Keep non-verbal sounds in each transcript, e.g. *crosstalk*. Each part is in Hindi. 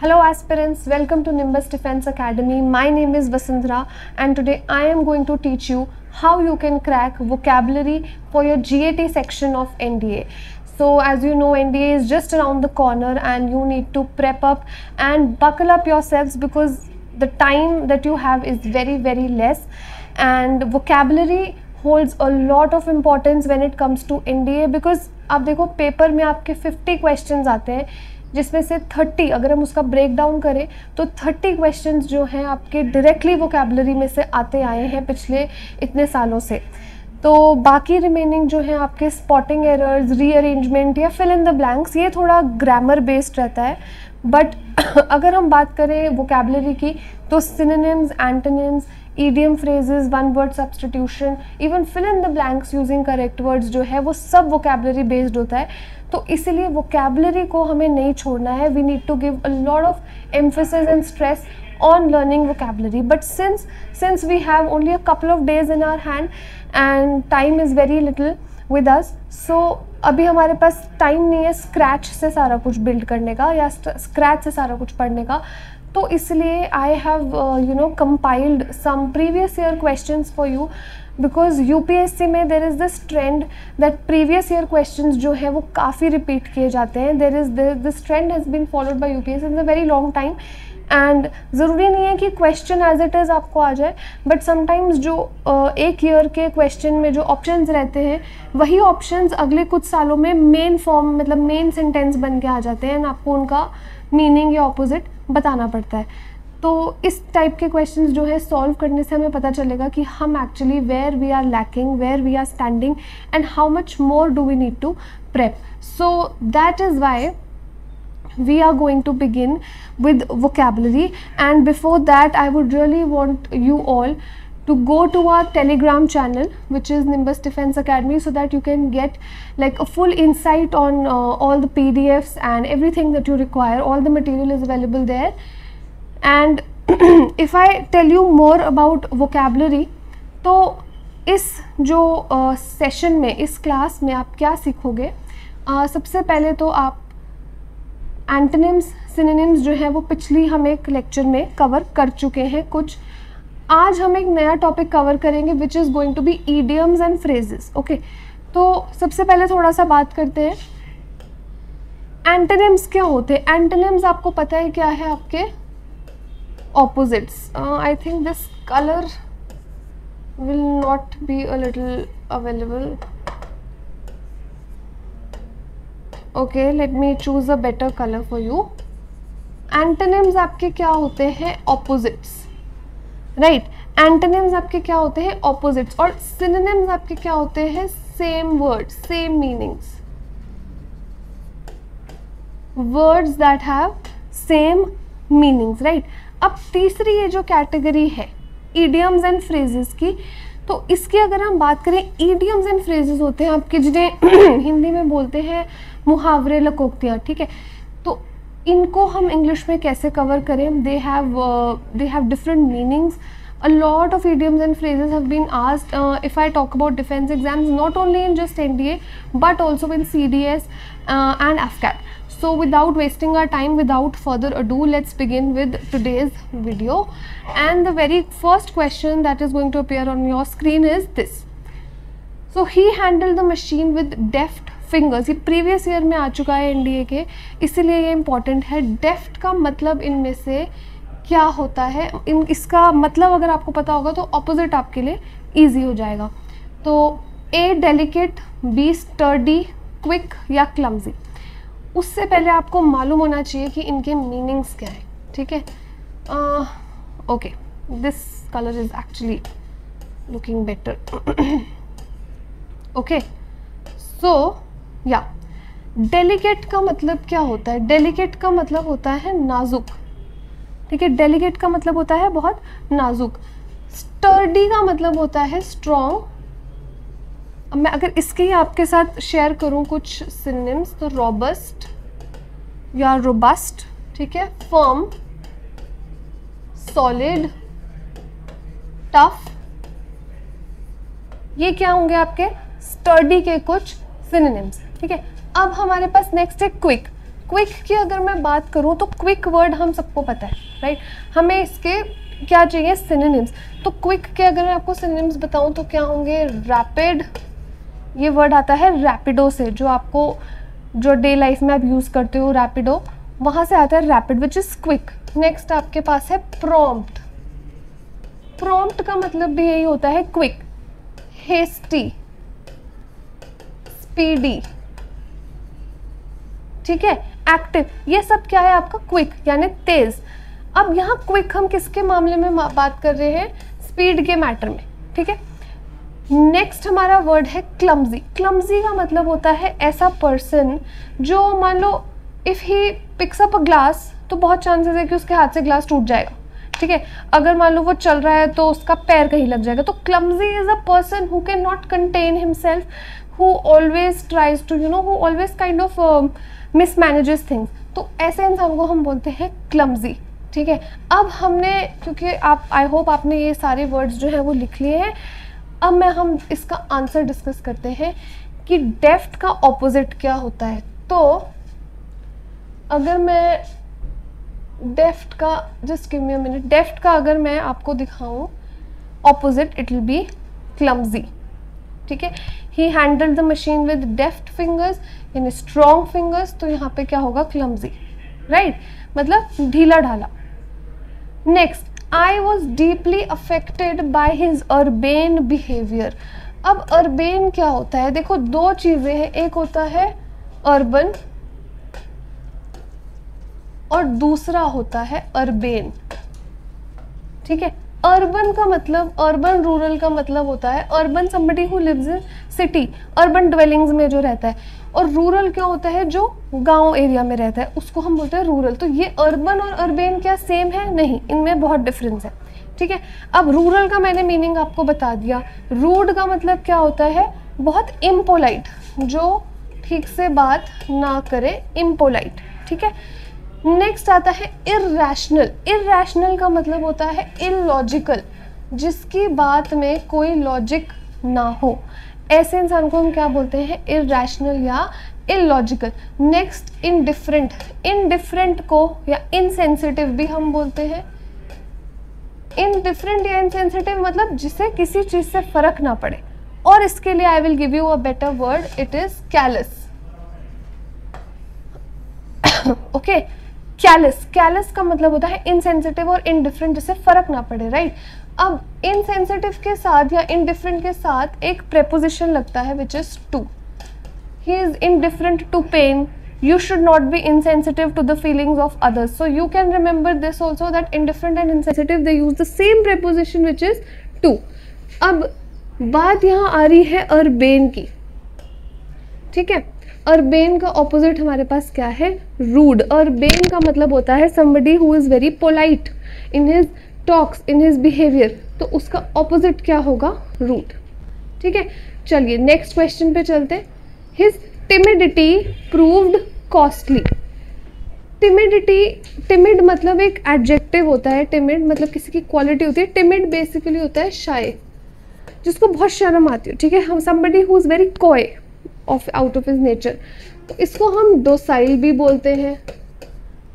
Hello aspirants, welcome to Nimbus Defense Academy. My name is Vasundhara and today I am going to teach you how you can crack vocabulary for your GAT section of NDA. So as you know NDA is just around the corner and you need to prep up and buckle up yourselves because the time that you have is very very less and vocabulary holds a lot of importance when it comes to NDA because आप देखो पेपर में आपके 50 क्वेश्चंस आते हैं जिसमें से 30 अगर हम उसका ब्रेक डाउन करें तो 30 क्वेश्चंस जो हैं आपके डायरेक्टली वोकेबलरी में से आते आए हैं पिछले इतने सालों से। तो बाकी रिमेनिंग जो है आपके स्पॉटिंग एरर्स रीअरेंजमेंट या फिल इन द ब्लैंक्स ये थोड़ा ग्रामर बेस्ड रहता है। बट *coughs* अगर हम बात करें वोकेबलरी की तो synonyms antonyms idiom phrases one word substitution even fill in the blanks using correct words जो है, वो सब वोकेबलरी बेस्ड होता है। तो इसीलिए वोकेबलरी को हमें नहीं छोड़ना है। We need to give a lot of emphasis and stress on learning vocabulary. But since since we have only a couple of days in our hand and time is very little with us, so अभी हमारे पास टाइम नहीं है स्क्रैच से सारा कुछ बिल्ड करने का या स्क्रैच से सारा कुछ पढ़ने का। तो इसलिए I have you know compiled some previous year questions for you because U P S C में there is this trend that previous year question जो है वो काफ़ी रिपीट किए जाते हैं। There is this trend has been followed by U P S in a very long time and ज़रूरी नहीं है कि क्वेश्चन एज इट इज़ आपको आ जाए बट समटाइम्स जो uh, एक ईयर के क्वेश्चन में जो ऑप्शंस रहते हैं वही ऑप्शंस अगले कुछ सालों में मेन फॉर्म मतलब मेन सेंटेंस बन के आ जाते हैं एंड आपको उनका मीनिंग या ऑपोजिट बताना पड़ता है। तो इस टाइप के क्वेश्चन जो है सॉल्व करने से हमें पता चलेगा कि हम actually where we are lacking where we are standing and how much more do we need to prep so that is why we are going to begin with vocabulary. And before that, I would really want you all to go to our telegram channel which is nimbus defense academy so that you can get like a full insight on uh, all the pdfs and everything that you require all the material is available there and if I tell you more about vocabulary तो इस जो सेशन uh, में इस क्लास में आप क्या सीखोगे uh, सबसे पहले तो आप एंटनिम्स सिनेम्स जो है वो पिछली हम एक लेक्चर में कवर कर चुके हैं कुछ आज हम एक नया टॉपिक कवर करेंगे which is going to be idioms and phrases okay तो सबसे पहले थोड़ा सा बात करते हैं। एंटेनिम्स क्या होते हैं? एंटेनिम्स आपको पता है क्या है आपके? Opposites I think this colour will not be a little available. Okay, let me choose a better color for you. Antonyms आपके क्या होते हैं? ऑपोजिट्स राइट एंटोनिम्स आपके क्या होते हैं? ऑपोजिट्स और सिनोनिम्स आपके क्या होते हैं? Same word same meanings words that have same meanings right अब तीसरी ये जो कैटेगरी है ईडियम्स एंड फ्रेजेस की तो इसकी अगर हम बात करें ईडियम्स एंड फ्रेजेस होते हैं आपके जिन्हें *clears throat* हिंदी में बोलते हैं मुहावरे लकोक्तियाँ, ठीक है? इनको हम इंग्लिश में कैसे कवर करें? They have they have different meanings a lot of idioms and phrases have been asked if I talk about defence exams not only in just N D A but also in C D S and F CAT so without wasting our time without further do let's begin with today's video and the very first question that is going to appear on your screen is this so he handle the machine with deft fingers ये प्रीवियस ईयर में आ चुका है एनडीए के, इसीलिए ये इंपॉर्टेंट है। डेफ्ट का मतलब इनमें से क्या होता है? इन, इसका मतलब अगर आपको पता होगा तो ऑपोजिट आपके लिए ईजी हो जाएगा। तो A delicate B sturdy quick या क्लमजी उससे पहले आपको मालूम होना चाहिए कि इनके मीनिंग्स क्या है, ठीक है? Okay this colour is actually looking better okay so yeah. Delicate का मतलब क्या होता है? डेलीकेट का मतलब होता है नाजुक। ठीक है डेलीकेट का मतलब होता है बहुत नाजुक। स्टर्डी का मतलब होता है स्ट्रॉन्ग मैं अगर इसके ही आपके साथ शेयर करूँ कुछ सिनेम्स तो रॉबस्ट या रोबस्ट ठीक है? फर्म सॉलिड टफ ये क्या होंगे आपके? स्टर्डी के कुछ सिनेम्स ठीक है? अब हमारे पास नेक्स्ट है क्विक क्विक की अगर मैं बात करूँ तो क्विक वर्ड हम सबको पता है राइट हमें इसके क्या चाहिए? सिनोनिम्स तो क्विक के अगर मैं आपको सिनोनिम्स बताऊँ तो क्या होंगे? रैपिड ये वर्ड आता है रैपिडो से, जो आपको, जो डे लाइफ में आप यूज़ करते हो रैपिडो वहाँ से आता है rapid which is quick next आपके पास है प्रॉम्प्ट प्रॉम्प्ट का मतलब भी यही होता है क्विक हेस्टी स्पीडी ठीक है? एक्टिव ये सब क्या है आपका? क्विक यानी तेज। अब यहाँ क्विक हम किसके मामले में बात कर रहे हैं? स्पीड के मैटर में, ठीक है? नेक्स्ट हमारा वर्ड है क्लमजी क्लमजी का मतलब होता है ऐसा पर्सन जो मान लो if he picks up a glass तो बहुत चांसेस है कि उसके हाथ से ग्लास टूट जाएगा, ठीक है? अगर मान लो वो चल रहा है तो उसका पैर कहीं लग जाएगा। तो clumsy is a person who can not contain himself who always tries to you know who always kind of mismanages things तो ऐसे इंसान को हम बोलते हैं क्लमजी ठीक है? अब हमने, क्योंकि आप आई होप आपने ये सारे वर्ड्स जो है वो लिख लिए हैं, अब मैं हम इसका आंसर डिस्कस करते हैं कि डेफ्ट का ऑपोजिट क्या होता है। तो अगर मैं डेफ्ट का just give me minute deft का अगर मैं आपको दिखाऊँ opposite it will be clumsy ठीक है? He handle the machine with deft fingers यानी स्ट्रॉन्ग फिंगर्स तो यहाँ पे क्या होगा? Clumsy right right? मतलब ढीला ढाला. Next I was deeply affected by his urbane behaviour अब अर्बेन क्या होता है? देखो, दो चीज़ें हैं. एक होता है अर्बन और दूसरा होता है अर्बेन ठीक है? अर्बन का मतलब अर्बन रूरल का मतलब होता है urban somebody who lives in city urban dwellings में जो रहता है। और रूरल क्या होता है? जो गाँव एरिया में रहता है, उसको हम बोलते हैं रूरल तो ये अर्बन और अर्बेन क्या सेम है? नहीं, इनमें बहुत डिफरेंस है। ठीक है? अब रूरल का मैंने मीनिंग आपको बता दिया। रूड का मतलब क्या होता है? बहुत इम्पोलाइट जो ठीक से बात ना करे इम्पोलाइट ठीक है? नेक्स्ट आता है इरेशनल इरेशनल का मतलब होता है इलॉजिकल जिसकी बात में कोई लॉजिक ना हो। ऐसे इंसान को हम क्या बोलते हैं? इरेशनल या इलॉजिकल नेक्स्ट इनडिफरेंट इनडिफरेंट को या इनसेंसिटिव भी हम बोलते हैं। इनडिफरेंट या इनसेंसिटिव मतलब जिसे किसी चीज़ से फ़र्क ना पड़े। और इसके लिए I will give you a better word it is callous okay callous callous का मतलब होता है इनसेंसिटिव और इनडिफरेंट जिससे फ़र्क ना पड़े राइट अब इनसेंसिटिव के साथ या इनडिफरेंट के साथ एक प्रेपोजिशन लगता है which is to he is indifferent to pain you should not be insensitive to the feelings of others so you can remember this also that indifferent and insensitive they use the same preposition which is to अब बात यहाँ आ रही है अरबेन की। ठीक है? अर्बेन का ऑपोजिट हमारे पास क्या है? रूड अर्बेन का मतलब होता है somebody who is very polite in his talks in his behaviour तो उसका ऑपोजिट क्या होगा? रूड ठीक है? चलिए नेक्स्ट क्वेश्चन पे चलते his timidity proved costly timidity timid मतलब एक एडजेक्टिव होता है। टिमिड मतलब किसी की क्वालिटी होती है। टिमिड बेसिकली होता है शाय, जिसको बहुत शर्म आती हो। ठीक है? हम somebody who is very coy of out of is nature तो इसको हम डोसाइल भी बोलते हैं,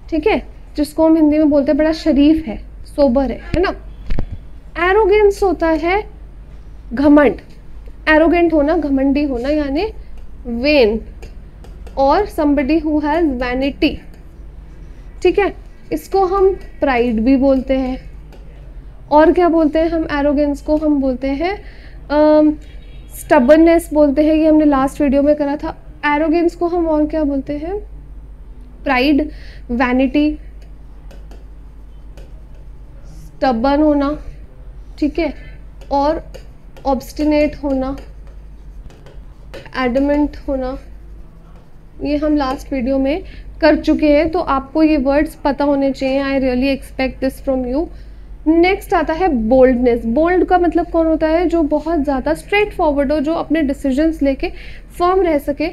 ठीक है? जिसको हम हिंदी में बोलते हैं, बड़ा शरीफ है सोबर है है ना? एरोगेंस होता है घमंड। एरोगेंट होना, घमंडी होना, यानी वेन और समबडी हु हैज़ वैनिटी ठीक है? इसको हम प्राइड भी बोलते हैं। और क्या बोलते हैं हम एरोगेंस को? हम बोलते हैं स्टबननेस बोलते हैं ये हमने लास्ट वीडियो में करा था। एरोगेंस को हम और क्या बोलते हैं? प्राइड वैनिटी स्टबन होना, ठीक है? और ऑब्स्टिनेट होना एडमेंट होना, ये हम लास्ट वीडियो में कर चुके हैं। तो आपको ये वर्ड्स पता होने चाहिए। I really expect this from you next आता है बोल्डनेस बोल्ड का मतलब कौन होता है? जो बहुत ज़्यादा स्ट्रेट फॉरवर्ड हो, जो अपने डिसीजंस लेके फर्म रह सके.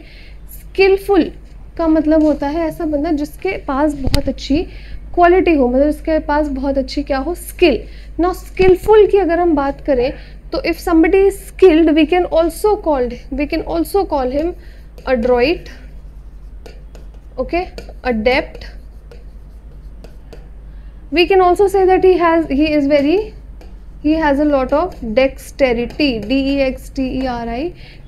स्किलफुल का मतलब होता है ऐसा बंदा जिसके पास बहुत अच्छी क्वालिटी हो मतलब जिसके पास बहुत अच्छी क्या हो? स्किल ना स्किलफुल की अगर हम बात करें तो if somebody is skilled we can also called we can also call him adroit okay? Adept. We can also say that he has, he is very, he has a lot of dexterity, d e x t e r i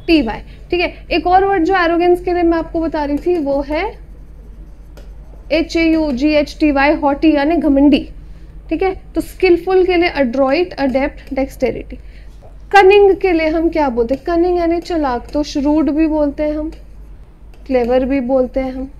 t y. ठीक है, एक और वर्ड जो एरोगेंस के लिए मैं आपको बता रही थी, वो है H A U G H T Y haughty यानी घमंडी। ठीक है तो स्किलफुल के लिए अड्रॉइट अडेप्ट डेक्सटेरिटी कनिंग के लिए हम क्या बोलते हैं? कनिंग यानी चलाक तो श्रूड भी बोलते हैं हम क्लेवर भी बोलते हैं हम।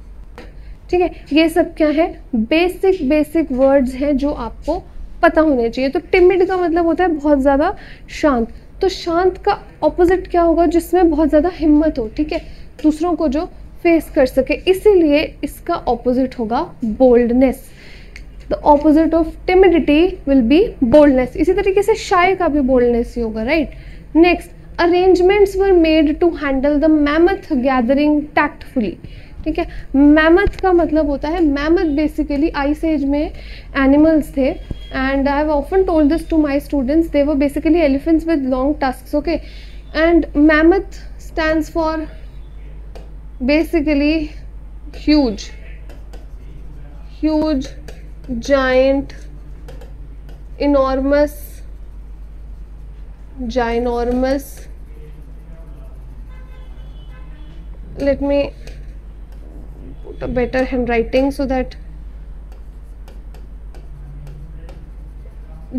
ठीक है? ये सब क्या है? बेसिक बेसिक वर्ड्स हैं जो आपको पता होने चाहिए। तो टिमिड का मतलब होता है बहुत ज़्यादा शांत। तो शांत का ऑपोजिट क्या होगा जिसमें बहुत ज़्यादा हिम्मत हो, ठीक है? दूसरों को जो फेस कर सके। इसीलिए इसका ऑपोजिट होगा boldness the opposite of timidity will be boldness इसी तरीके से शाय का भी बोल्डनेस ही होगा right next arrangements were made to handle the mammoth gathering tactfully ठीक है? मैमथ का मतलब होता है मैमथ बेसिकली आइस एज में एनिमल्स थे and I have often told this to my students they were basically elephants with long tusk okay and mammoth stands for huge huge, giant, enormous, ginormous. Let me put a better handwriting so that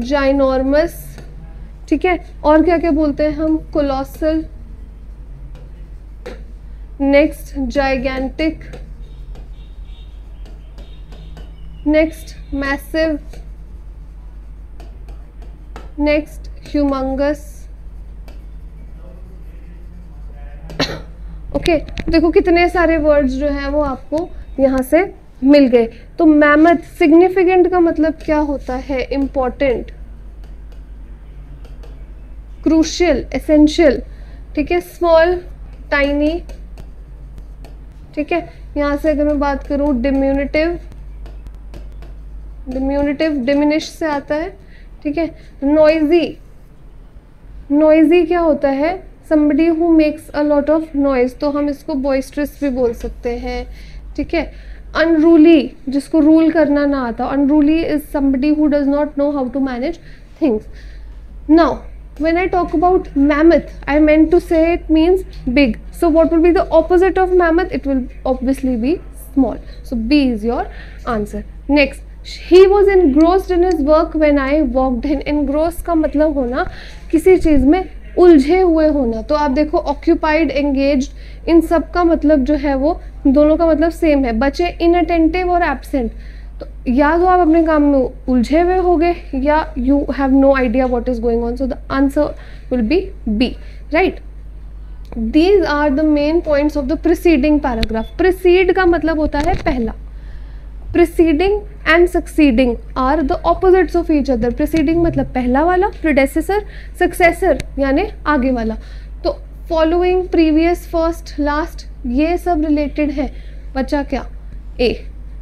ginormous ठीक है और क्या क्या बोलते हैं हम colossal next gigantic next massive next humongous okay okay, देखो कितने सारे वर्ड्स जो हैं वो आपको यहाँ से मिल गए। तो मैमथ सिग्निफिकेंट का मतलब क्या होता है? इंपॉर्टेंट क्रूशियल एसेंशियल ठीक है? स्मॉल टाइनी ठीक है? यहाँ से अगर मैं बात करूँ डिम्यूनिटिव डिम्यूनिटिव डिमिनिश से आता है, ठीक है? नॉइजी नॉइजी क्या होता है? Somebody who makes a lot of noise तो हम इसको बॉइस्ट्रस भी बोल सकते हैं। ठीक है? अनरूली जिसको रूल करना ना आता। Unruly is somebody who does not know how to manage things now when I talk about mammoth I mean to say it means big so what will be the opposite of mammoth it will obviously be small so B is your answer next he was engrossed in his work when I walked in in का मतलब होना किसी चीज़ में उलझे हुए होना। तो आप देखो ऑक्यूपाइड एंगेज इन सब का मतलब जो है वो दोनों का मतलब सेम है। बच्चे इनअटेंटिव और एबसेंट तो या तो आप अपने काम में उलझे हुए हो गए या you have no idea what is going on so the answer will be B right these are the main points of the preceding paragraph precede का मतलब होता है पहला। Preceding and succeeding are the opposites of each other preceding मतलब पहला वाला प्रोडेसेसर सक्सेसर यानी आगे वाला। फॉलोइंग प्रीवियस फ़र्स्ट लास्ट ये सब रिलेटेड है। बचा क्या? A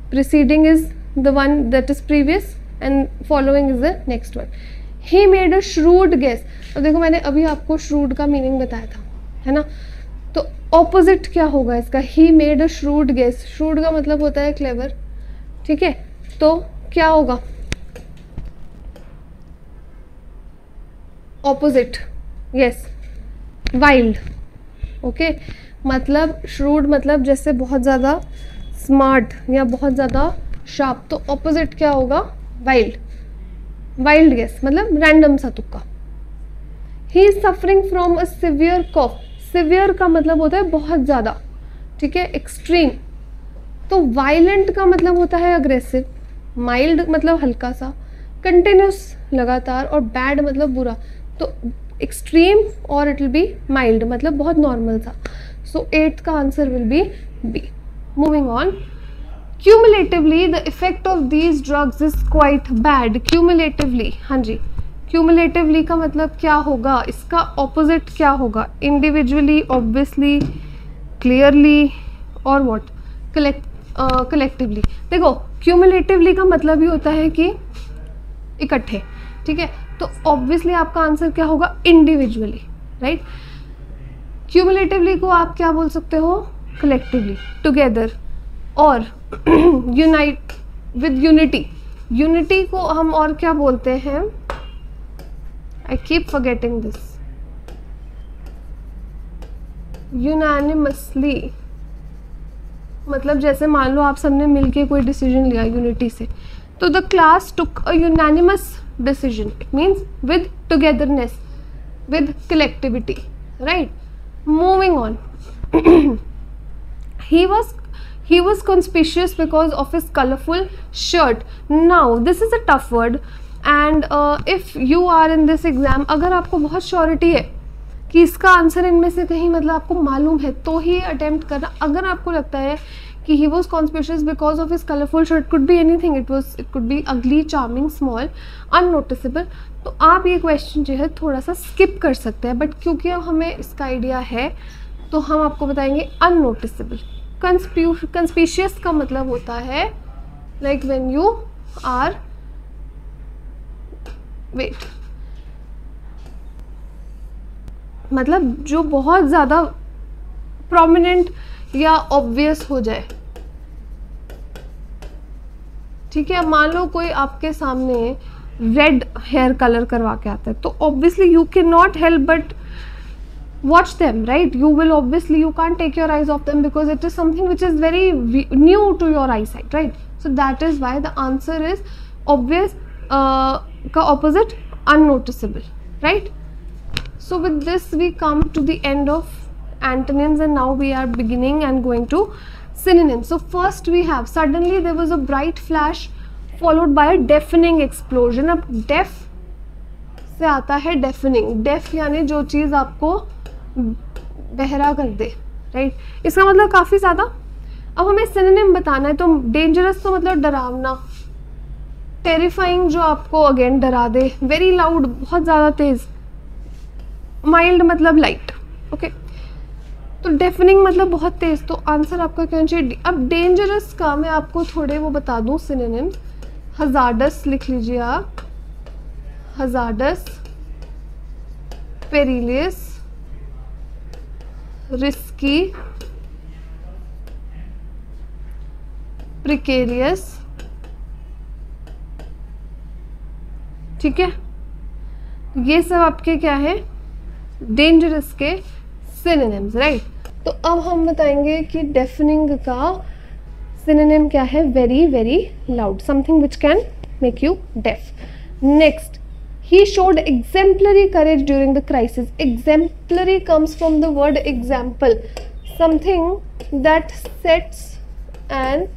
preceding is the one that is previous and following is the next one he made a shrewd guess अब देखो, मैंने अभी आपको श्रूड का मीनिंग बताया था, है ना? तो ऑपोजिट क्या होगा इसका? He made a shrewd guess shrewd का मतलब होता है क्लेवर ठीक है? तो क्या होगा? ऑपोजिट यस वाइल्ड ओके मतलब श्रूड मतलब जैसे बहुत ज़्यादा स्मार्ट या बहुत ज़्यादा शार्प तो ऑपोजिट क्या होगा? वाइल्ड वाइल्ड गेस मतलब रैंडम सा तुक्का. He is suffering from a severe cough severe का मतलब होता है बहुत ज़्यादा, ठीक है? एक्सट्रीम तो वायलेंट का मतलब होता है अग्रेसिव माइल्ड मतलब हल्का सा. कंटिन्यूस लगातार और बैड मतलब बुरा. तो एक्सट्रीम और इट विल बी माइल्ड मतलब बहुत नॉर्मल था सो एट्थ का answer will be B moving on cumulatively the effect of these drugs is quite bad cumulatively हाँ जी। क्यूमुलेटिवली का मतलब क्या होगा? इसका ऑपोजिट क्या होगा? इंडिविजुअली ऑब्वियसली क्लियरली और वॉट कलेक्ट कलेक्टिवली देखो क्यूमुलेटिवली का मतलब ही होता है कि इकट्ठे, ठीक है? तो ऑब्वियसली आपका आंसर क्या होगा? इंडिविजुअली राइट क्यूमुलेटिवली को आप क्या बोल सकते हो? कलेक्टिवली टुगेदर और यूनाइट विद यूनिटी यूनिटी को हम और क्या बोलते हैं? I keep forgetting this unanimously मतलब जैसे मान लो आप सबने मिलके कोई डिसीज़न लिया यूनिटी से तो the class took a unanimous decision it means with togetherness with collectivity right moving on was he was conspicuous because of his colorful shirt. Now this is a tough word and uh, if you are in this exam अगर आपको बहुत श्योरिटी है कि इसका आंसर इनमें से कहीं मतलब आपको मालूम है तो ही अटेम्प्ट करना। अगर आपको लगता है कि he was conspicuous because of his colourful shirt could be anything it was it could be ugly charming small unnoticeable तो आप ये क्वेश्चन जो है थोड़ा सा स्किप कर सकते हैं। बट क्योंकि अब हमें इसका आइडिया है तो हम आपको बताएँगे अननोटिसेबल कंस्पीशियस का मतलब होता है like when you are wet मतलब जो बहुत ज़्यादा प्रोमिनेंट या ऑब्वियस हो जाए। ठीक है, मान लो कोई आपके सामने रेड हेयर कलर करवा के आता है तो obviously you can not help but watch them right you will obviously you can't take your eyes off them because it is something which is very new to your eyesight right so that is why the answer is obvious का opposite unnoticeable right so with this we come to the end of antonyms and now we are beginning and going to synonyms so first we have suddenly there was a bright flash followed by a deafening explosion अब deaf से आता है deafening deaf यानी जो चीज़ आपको बहरा कर दे राइट इसका मतलब काफ़ी ज़्यादा अब हमें सिनेम बताना है तो डेंजरस तो मतलब डरावना टेरिफाइंग जो आपको अगेन डरा दे वेरी लाउड बहुत ज़्यादा तेज़ माइल्ड मतलब लाइट ओके तो डेफनिंग मतलब बहुत तेज़ तो आंसर आपका क्या चाहिए? अब डेंजरस का मैं आपको थोड़े वो बता दूँ सिनेम हजारडस लिख लीजिए आप। हजारडस पेरिलियस रिस्की प्रिकेरियस ठीक है? ये सब आपके क्या है? डेंजरस के सिनेम्स राइट तो अब हम बताएँगे कि डेफनिंग का सिनेम क्या है very very loud something which can make you deaf next he showed exemplary courage during the crisis exemplary comes from the word example something that sets an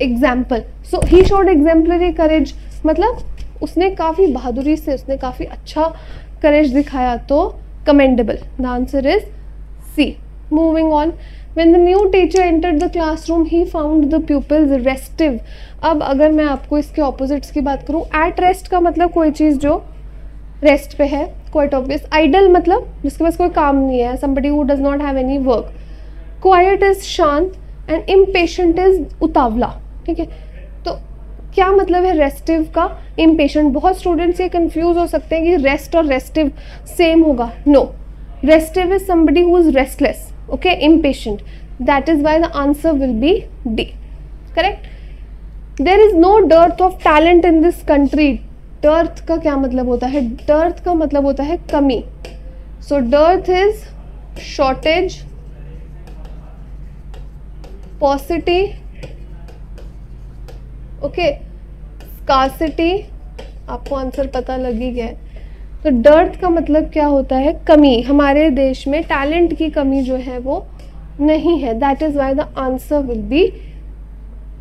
example so he showed exemplary courage मतलब उसने काफ़ी बहादुरी से उसने काफ़ी अच्छा करेज दिखाया तो commendable the answer is C. Moving on. When the new teacher entered the classroom, he found the pupils restive. अब अगर मैं आपको इसके ऑपोजिट्स की बात करूँ एट रेस्ट का मतलब कोई चीज़ जो रेस्ट पे है क्वाइट ऑब्वियस आइडल मतलब जिसके पास कोई काम नहीं है somebody who does not have any work quiet is शांत एंड इम्पेशेंट इज़ उतावला. ठीक तो क्या मतलब है रेस्टिव का? इम्पेशेंट बहुत स्टूडेंट्स ये कंफ्यूज हो सकते हैं कि रेस्ट और रेस्टिव सेम होगा। No restive is somebody who is restless okay impatient that is why the answer will be D correct there is no dearth of talent in this country dearth का क्या मतलब होता है? डर्थ का मतलब होता है कमी. So dearth is shortage paucity okay scarcity आपको आंसर पता लग ही गया तो डर्थ का मतलब क्या होता है? कमी। हमारे देश में टैलेंट की कमी जो है वो नहीं है। That is why the answer will be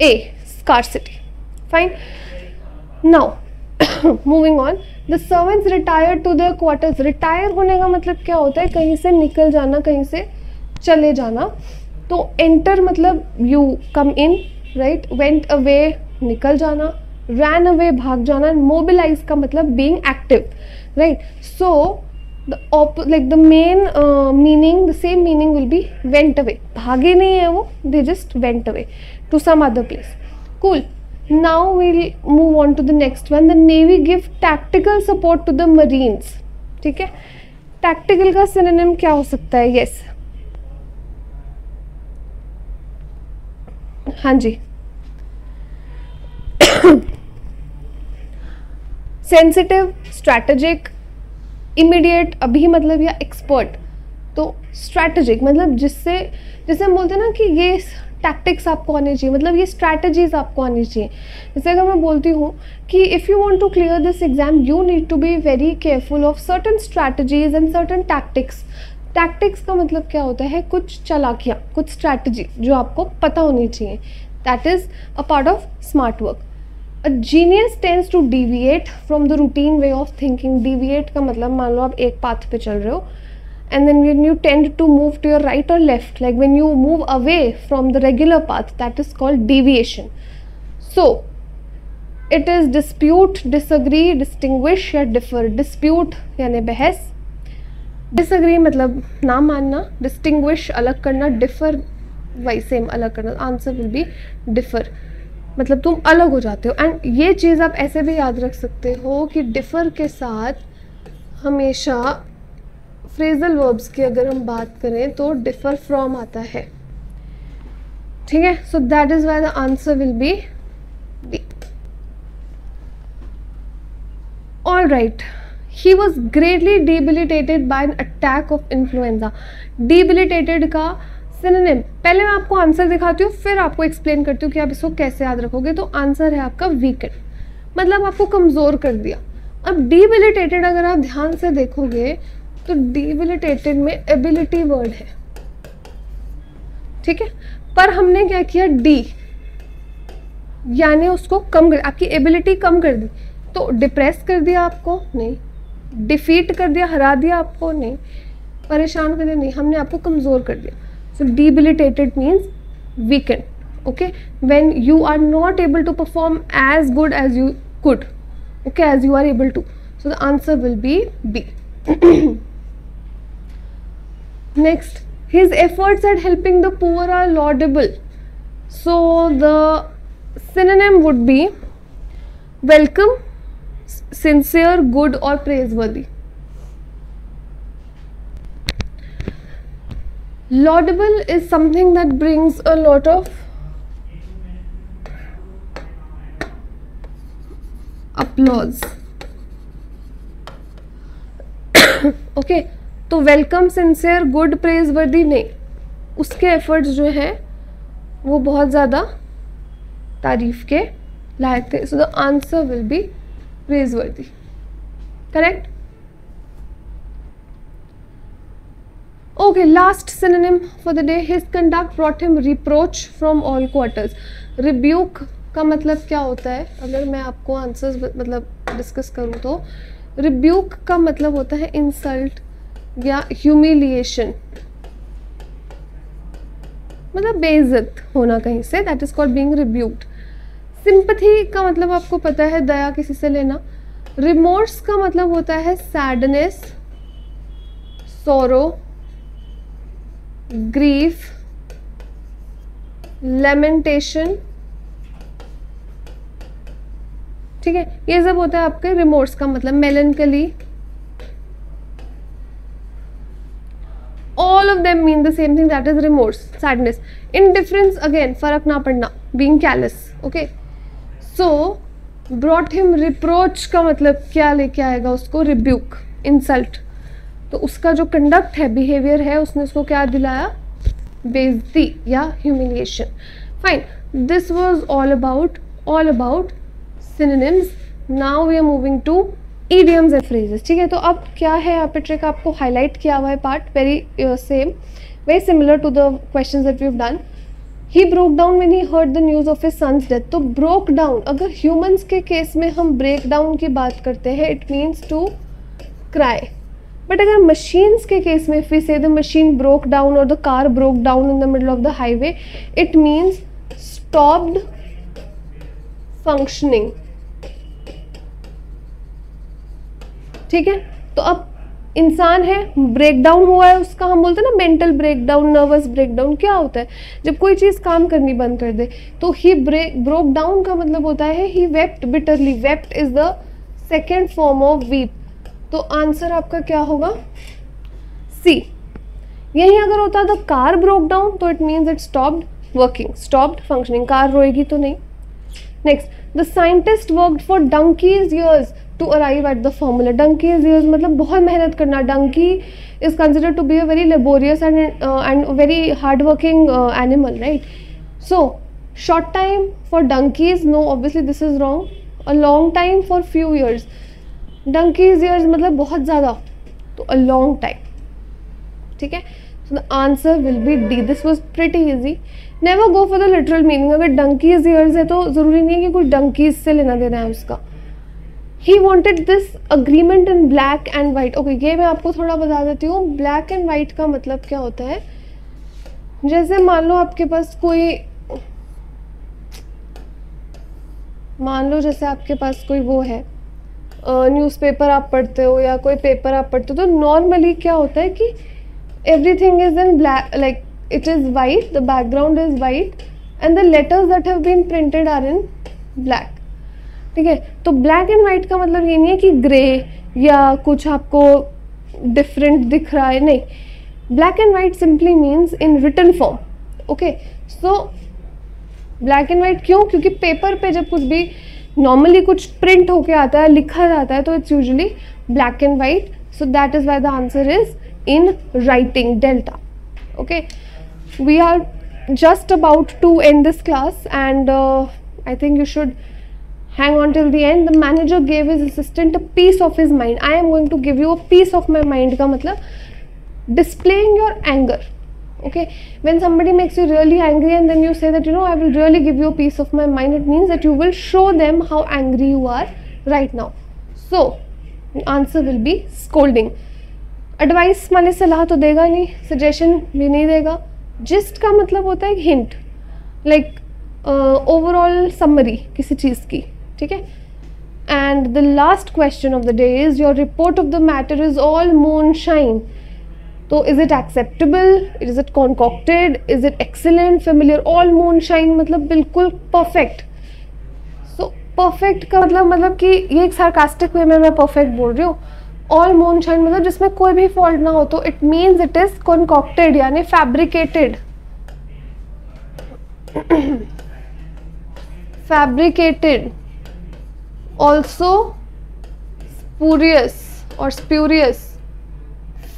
A scarcity fine now moving on the servants retire to the quarters retire होने का मतलब क्या होता है? कहीं से निकल जाना, कहीं से चले जाना। तो एंटर मतलब you come in right went away निकल जाना रैन अवे भाग जाना एंड मोबिलाइज का मतलब being active right so the op like the main meaning the same meaning will be went away भागे नहीं है वो they just went away to some other place cool now we'll move on to the next one. The navy give tactical support to the marines. ठीक है? Tactical का synonym क्या हो सकता है? Yes. हाँ जी. सेंसिटिव स्ट्रैटेजिक इमीडिएट अभी मतलब या एक्सपर्ट तो स्ट्रैटेजिक मतलब जिससे जैसे हम बोलते हैं ना कि ये टैक्टिक्स आपको आने चाहिए मतलब ये स्ट्रैटेजीज आपको आनी चाहिए। जैसे अगर मैं बोलती हूँ कि if you want to clear this exam you need to be very careful of certain strategies and certain tactics tactics का मतलब क्या होता है? कुछ चलाकियाँ, कुछ स्ट्रैटेजी जो आपको पता होनी चाहिए। That is a part of smart work a genius tends to deviate from the routine way of thinking deviate का मतलब मान लो आप एक पाथ पे चल रहे हो and then when you tend to move to your right और left like when you move away from the regular path that is called deviation so it is dispute disagree distinguish या डिफर डिस्प्यूट यानी बहस. डिसअग्री मतलब ना मानना डिस्टिंग्विश अलग करना डिफर वाई सेम अलग करना आंसर विल बी डिफर मतलब तुम अलग हो जाते हो। एंड ये चीज़ आप ऐसे भी याद रख सकते हो कि डिफ़र के साथ हमेशा फ्रेजल वर्ब्स की अगर हम बात करें तो डिफर फ्रॉम आता है। ठीक है? So that is why the answer will be B all right he was greatly debilitated by an attack of influenza debilitated का सिनोनिम पहले मैं आपको आंसर दिखाती हूँ, फिर आपको एक्सप्लेन करती हूँ कि आप इसको कैसे याद रखोगे। तो आंसर है आपका वीकेंड मतलब आपको कमज़ोर कर दिया। अब डिबिलिटेटेड अगर आप ध्यान से देखोगे तो डिबिलिटेटेड में एबिलिटी वर्ड है। ठीक है? पर हमने क्या किया? डी यानी उसको कम कर, आपकी एबिलिटी कम कर दी। तो डिप्रेस कर दिया आपको? नहीं. डिफीट कर दिया, हरा दिया आपको? नहीं. परेशान कर दिया नहीं, हमने आपको कमज़ोर कर दिया। So debilitated means weakened. Okay, when you are not able to perform as good as you could, okay, as you are able to. So the answer will be B. *clears throat* Next, his efforts at helping the poor are laudable. So the synonym would be welcome, sincere, good or praiseworthy. Laudable is something that brings a lot of applause. *coughs* okay तो welcome sincere good praiseworthy नहीं उसके एफर्ट्स जो हैं, वो बहुत ज़्यादा तारीफ़ के लायक थे. So the answer will be praiseworthy correct okay last synonym for the day his conduct brought him reproach from all quarters rebuke का मतलब क्या होता है? अगर मैं आपको आंसर्स मतलब डिस्कस करूँ तो रिब्यूक का मतलब होता है इंसल्ट या ह्यूमिलिएशन मतलब बेइज्जत होना कहीं से that is called being rebuked sympathy का मतलब आपको पता है, दया किसी से लेना. रिमोर्स का मतलब होता है सैडनेस सोरो grief lamentation, ठीक है, ये सब होता है आपके रिमोर्स का मतलब melancholy all of them mean the same thing that is remorse sadness indifference again फ़र्क ना पड़ना being callous okay so brought him reproach का मतलब क्या लेके आएगा उसको? रिब्यूक इंसल्ट तो उसका जो कंडक्ट है बिहेवियर है, उसने उसको क्या दिलाया? बेजती या humiliation fine this was all about all about synonyms now we are moving to idioms and phrases ठीक है तो अब क्या है यहाँ पे ट्रिक आपको हाईलाइट किया हुआ है part very same very similar to the question that we done he broke down when he heard the news of his son's death तो ब्रोक डाउन अगर ह्यूमन्स के केस में हम ब्रेक डाउन की बात करते हैं it means to cry but अगर मशीन्स के केस में we say the machine broke down और the car broke down in the middle of the highway it means stopped functioning ठीक है? तो अब इंसान है ब्रेक डाउन हुआ है उसका, हम बोलते हैं ना mental breakdown nervous breakdown क्या होता है? जब कोई चीज़ काम करनी बंद कर दे तो ही ब्रेक ब्रोक डाउन का मतलब होता है he wept bitterly wept is the second form of weep तो आंसर आपका क्या होगा? सी। यही अगर होता द कार ब्रोक डाउन तो it means it stopped working stopped functioning car रोएगी तो नहीं। Next the scientist work for donkeys years to arrive at the formula donkeys years मतलब बहुत मेहनत करना। Donkey is consider to be a very laborious and and very hard working animal right so short time for donkeys no obviously this is wrong a long time for few years donkeys years मतलब बहुत ज़्यादा तो अ लॉन्ग टाइम ठीक है? So the answer will be D this was pretty easy never go for the literal meaning अगर डंकीज ईयर्स है तो ज़रूरी नहीं है कि कुछ डंकीज से लेना देना है उसका. He wanted this agreement in black and white okay ये मैं आपको थोड़ा बता देती हूँ. ब्लैक एंड वाइट का मतलब क्या होता है? जैसे मान लो आपके पास कोई, मान लो जैसे आपके पास कोई वो है. न्यूज़पेपर आप पढ़ते हो या कोई पेपर आप पढ़ते हो तो नॉर्मली क्या होता है कि everything is in black, like, it is white, the background is white, and the letters that have been printed are in black. ठीक है? तो ब्लैक एंड वाइट का मतलब ये नहीं है कि ग्रे या कुछ आपको डिफरेंट दिख रहा है, नहीं. Black and white simply means in written form okay so black and white क्यों? क्योंकि पेपर पे जब कुछ भी नॉर्मली कुछ प्रिंट होके आता है, लिखा जाता है तो it's usually black and white so that is why the answer is in writing delta okay we are just about to in this class and I think you should hang on till the end the manager gave is assistant a piece of his mind I am going to give you a piece of my mind का मतलब displaying your anger okay when somebody makes you really angry and then you say that you know i will really give you a piece of my mind it means that you will show them how angry you are right now so answer will be scolding advice माने सलाह तो देगा नहीं सजेशन भी नहीं देगा जिस्ट का मतलब होता है हिंट लाइक ओवरऑल समरी किसी चीज़ की ठीक है and the last question of the day is your report of the matter is all moonshine तो is it acceptable is it concocted is it excellent familiar all moonshine मतलब बिल्कुल परफेक्ट सो परफेक्ट का मतलब मतलब कि ये एक सार्कास्टिक वे में मैं परफेक्ट बोल रही हूँ। ऑल मून शाइन मतलब जिसमें कोई भी फॉल्ट ना हो तो it means it is concocted यानी फैब्रिकेटेड फैब्रिकेटेड ऑल्सो स्पूरियस और स्प्यूरियस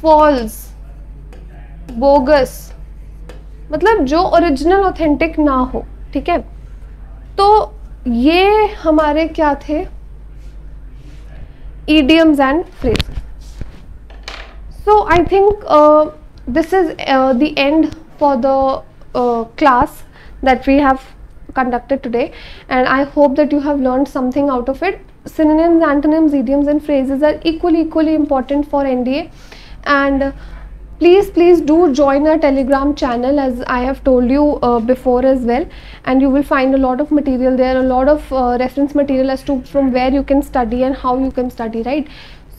फॉल्स बोगस। मतलब जो ओरिजिनल ऑथेंटिक ना हो, ठीक है? तो ये हमारे क्या थे? Idioms and phrase so I think this is the end for the class that we have conducted today and I hope that you have learn something out of it synonyms antonyms idioms and phrases are equally equally important for N D A and please please do join our telegram channel as i have told you uh, before as well. And you will find a lot of material there a lot of uh, reference material as to from where you can study and how you can study right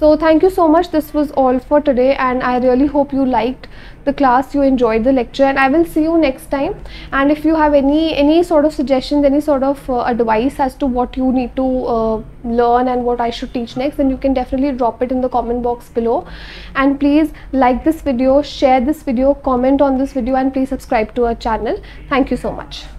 so thank you so much. This was all for today and i really hope you liked the class you enjoyed the lecture and i will see you next time. And if you have any any sort of suggestions any sort of uh, advice as to what you need to uh, learn and what i should teach next then you can definitely drop it in the comment box below. And please like this video share this video comment on this video and please subscribe to our channel. Thank you so much